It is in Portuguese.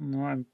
não é?